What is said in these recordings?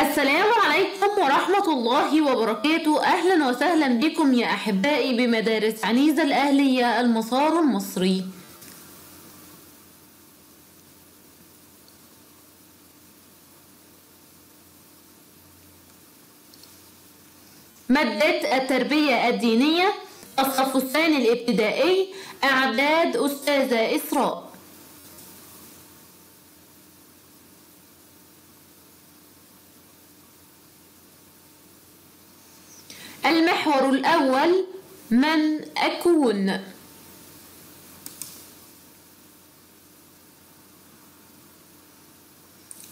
السلام عليكم ورحمة الله وبركاته. أهلا وسهلا بكم يا أحبائي بمدارس عنيزة الأهلية المسار المصري. مادة التربية الدينية الصف الثاني الابتدائي إعداد أستاذة إسراء. المحور الأول من أكون.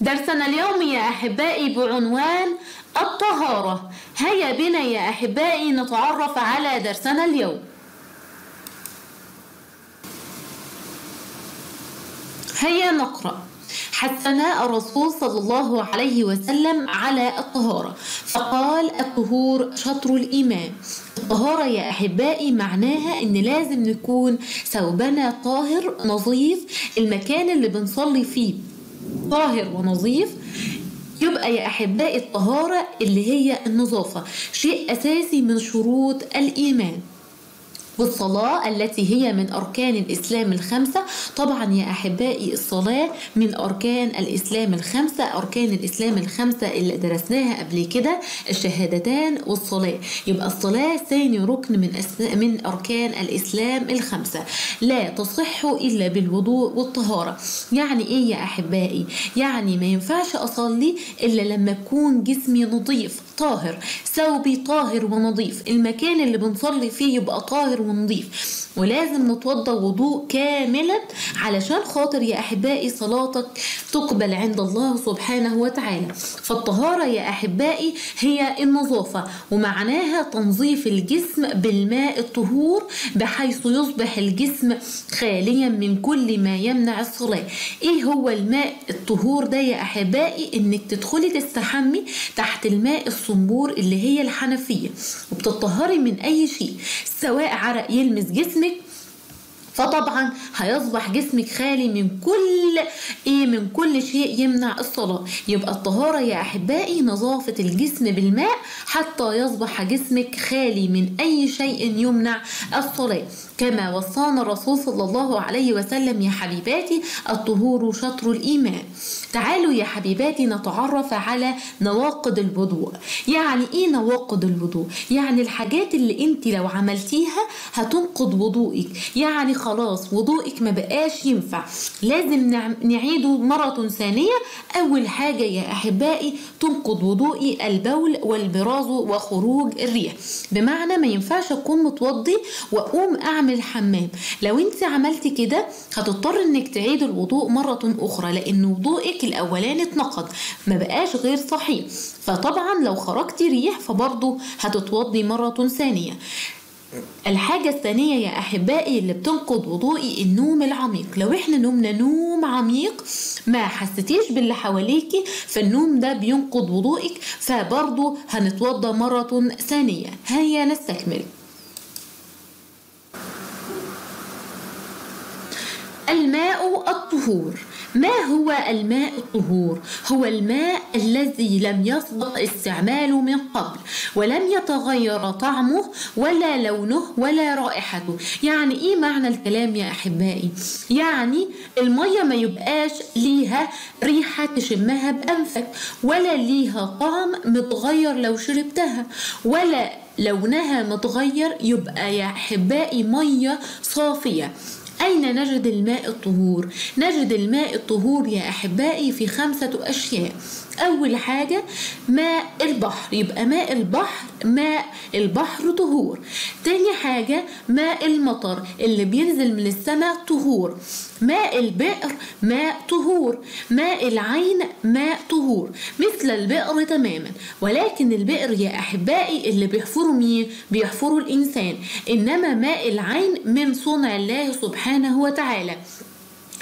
درسنا اليوم يا أحبائي بعنوان الطهارة. هيا بنا يا أحبائي نتعرف على درسنا اليوم. هيا نقرأ. حثنا الرسول صلى الله عليه وسلم على الطهارة. فقال الطهور شطر الإيمان. الطهارة يا أحبائي معناها إن لازم نكون ثوبنا طاهر نظيف المكان اللي بنصلي فيه طاهر ونظيف. يبقى يا أحبائي الطهارة اللي هي النظافة شيء أساسي من شروط الإيمان. والصلاة التي هي من أركان الإسلام الخمسة. طبعا يا أحبائي الصلاة من أركان الإسلام الخمسة أركان الإسلام الخمسة اللي درسناها قبل كده الشهادتان والصلاة. يبقى الصلاة ثاني ركن من. من أركان الإسلام الخمسة. لا تصح إلا بالوضوء والطهارة. يعني إيه يا أحبائي؟ يعني ما ينفعش أصلي إلا لما يكون جسمي نظيف. طاهر. ثوبي طاهر ونظيف. المكان اللي بنصلي فيه يبقى طاهر ونظيف. ولازم نتوضى وضوء كاملا علشان خاطر يا أحبائي صلاتك تقبل عند الله سبحانه وتعالى. فالطهارة يا أحبائي هي النظافة ومعناها تنظيف الجسم بالماء الطهور بحيث يصبح الجسم خاليا من كل ما يمنع الصلاة. إيه هو الماء الطهور ده يا أحبائي؟ إنك تدخلي تستحمي تحت الماء الصنبور اللي هي الحنفية وبتطهري من أي شيء سواء عرق يلمس جسمك فطبعا هيصبح جسمك خالي من كل إيه من كل شيء يمنع الصلاة. يبقى الطهارة يا أحبائي نظافة الجسم بالماء حتى يصبح جسمك خالي من أي شيء يمنع الصلاة. كما وصانا الرسول صلى الله عليه وسلم يا حبيباتي الطهور شطر الإيمان. تعالوا يا حبيباتي نتعرف على نواقض الوضوء. يعني إيه نواقض الوضوء؟ يعني الحاجات اللي أنت لو عملتيها هتنقض وضوئك. يعني خلاص وضوئك ما بقاش ينفع. لازم نعيده مرة ثانية. أول حاجة يا أحبائي تنقض وضوئي البول والبراز وخروج الريح. بمعنى ما ينفعش أكون متوضي وأقوم أعمل حمام. لو أنت عملتي كده هتضطر إنك تعيد الوضوء مرة أخرى لأن وضوئك الأولاني اتنقض ما بقاش غير صحيح فطبعا لو خرجتي ريح فبرضه هتتوضي مرة ثانية. الحاجة الثانية يا أحبائي اللي بتنقض وضوئي النوم العميق. لو إحنا نومنا نوم عميق ما حسيتيش باللي حواليكي فالنوم ده بينقض وضوئك فبرضه هنتوضى مرة ثانية. هيا نستكمل. الماء الطهور. ما هو الماء الطهور؟ هو الماء الذي لم يسبق استعماله من قبل ولم يتغير طعمه ولا لونه ولا رائحته. يعني إيه معنى الكلام يا أحبائي؟ يعني المية ما يبقاش ليها ريحة تشمها بأنفك ولا ليها طعم متغير لو شربتها ولا لونها متغير يبقى يا أحبائي مية صافية. أين نجد الماء الطهور؟ نجد الماء الطهور يا أحبائي في خمسة أشياء. أول حاجة ماء البحر. يبقى ماء البحر ماء البحر طهور. تاني حاجة ماء المطر اللي بينزل من السماء طهور. ماء البئر ماء طهور. ماء العين ماء طهور. مثل البئر تماما. ولكن البئر يا أحبائي اللي بيحفروا مين؟ بيحفروا الإنسان. إنما ماء العين من صنع الله سبحانه وتعالى.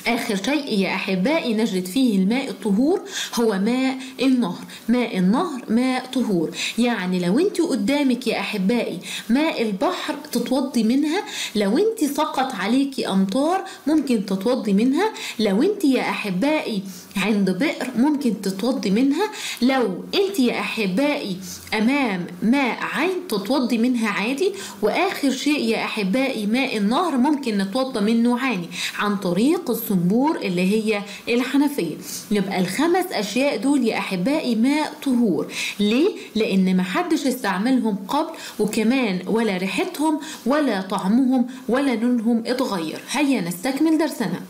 آخر شيء يا أحبائي نجد فيه الماء الطهور هو ماء النهر. ماء النهر ماء طهور. يعني لو أنت قدامك يا أحبائي ماء البحر تتوضي منها لو أنت سقط عليكي أمطار ممكن تتوضي منها. لو أنت يا أحبائي عند بئر ممكن تتوضي منها. لو أنت يا أحبائي أمام ماء عين تتوضي منها عادي. وآخر شيء يا أحبائي ماء النهر ممكن نتوضى منه عادي عن طريق الصنبور اللي هي الحنفية. يبقى الخمس أشياء دول يا أحبائي ماء طهور. ليه؟ لأن محدش استعملهم قبل وكمان ولا ريحتهم ولا طعمهم ولا لونهم اتغير. هيا نستكمل درسنا.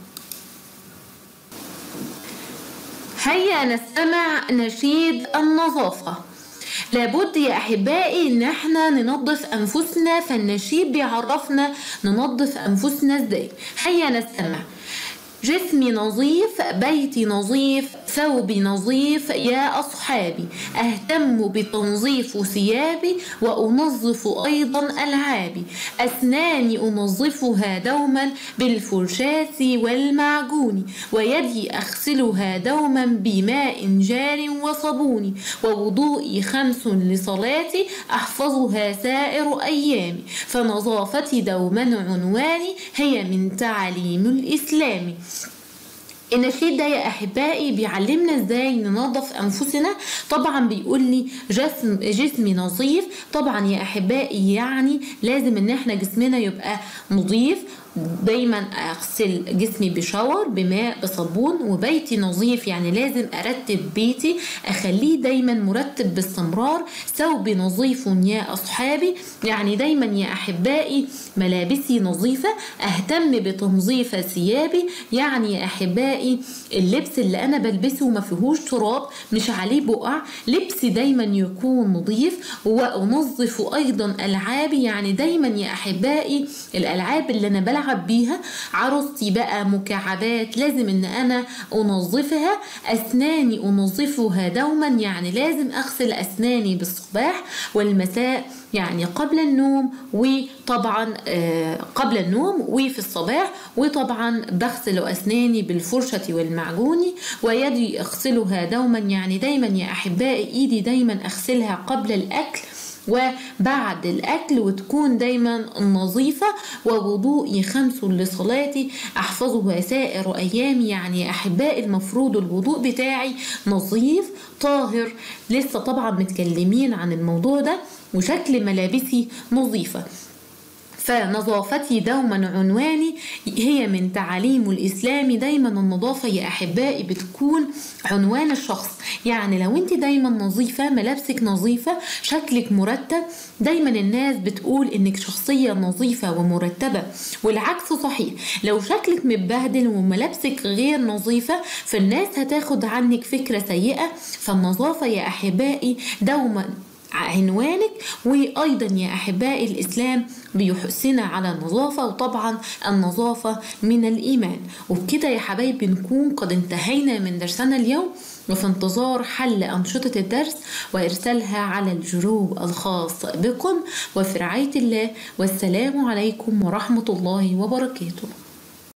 هيا نستمع نشيد النظافة. لابد يا أحبائي إن إحنا ننظف أنفسنا فالنشيد بيعرفنا ننظف أنفسنا إزاي. هيا نستمع. جسمي نظيف بيتي نظيف ثوبي نظيف يا أصحابي. أهتم بتنظيف ثيابي وأنظف أيضا ألعابي. أسناني أنظفها دوما بالفرشاة والمعجون. ويدي أغسلها دوما بماء جار وصابون. ووضوئي خمس لصلاتي أحفظها سائر أيامي. فنظافتي دوما عنواني هي من تعاليم الإسلام. النشيد ده يا أحبائي بيعلمنا إزاي ننظف أنفسنا. طبعا بيقول لي جسم جسمي نظيف. طبعا يا أحبائي يعني لازم إن إحنا جسمنا يبقى نظيف. دايما أغسل جسمي بشاور بماء بصابون وبيتي نظيف. يعني لازم أرتب بيتي أخليه دايما مرتب باستمرار. ثوبي نظيف يا أصحابي. يعني دايما يا أحبائي ملابسي نظيفة. أهتم بتنظيف ثيابي. يعني يا أحبائي اللبس اللي أنا بلبسه ما فيهوش تراب مش عليه بقع. لبسي دايما يكون نظيف. وأنظف أيضا ألعابي. يعني دايما يا أحبائي الألعاب اللي أنا بلعب بلعب بيها. عروستي بقى مكعبات لازم إن أنا أنظفها. أسناني أنظفها دوما يعني لازم أغسل أسناني بالصباح والمساء يعني قبل النوم وطبعا قبل النوم وفي الصباح. وطبعا بغسل أسناني بالفرشة والمعجون. ويدي أغسلها دوما يعني دايما يا أحبائي إيدي دايما أغسلها قبل الأكل. وبعد الأكل وتكون دايما نظيفة ووضوئي خمس لصلاتي. أحفظها سائر أيامي يعني أحبائي المفروض الوضوء بتاعي نظيف طاهر. لسه طبعا متكلمين عن الموضوع ده وشكل ملابسي نظيفة. فنظافتي دوما عنواني هي من تعاليم الإسلام. دايما النظافة يا أحبائي بتكون عنوان الشخص. يعني لو انت دايما نظيفة ملابسك نظيفة شكلك مرتب دايما الناس بتقول إنك شخصية نظيفة ومرتبة والعكس صحيح. لو شكلك متبهدل وملابسك غير نظيفة فالناس هتاخد عنك فكرة سيئة. فالنظافة يا أحبائي دوما عنوانك. وأيضا يا أحبائي الإسلام بيحثنا على النظافة وطبعا النظافة من الإيمان. وبكده يا حبايبي نكون قد انتهينا من درسنا اليوم. وفي انتظار حل أنشطة الدرس وإرسالها على الجروب الخاص بكم. وفي رعاية الله والسلام عليكم ورحمة الله وبركاته.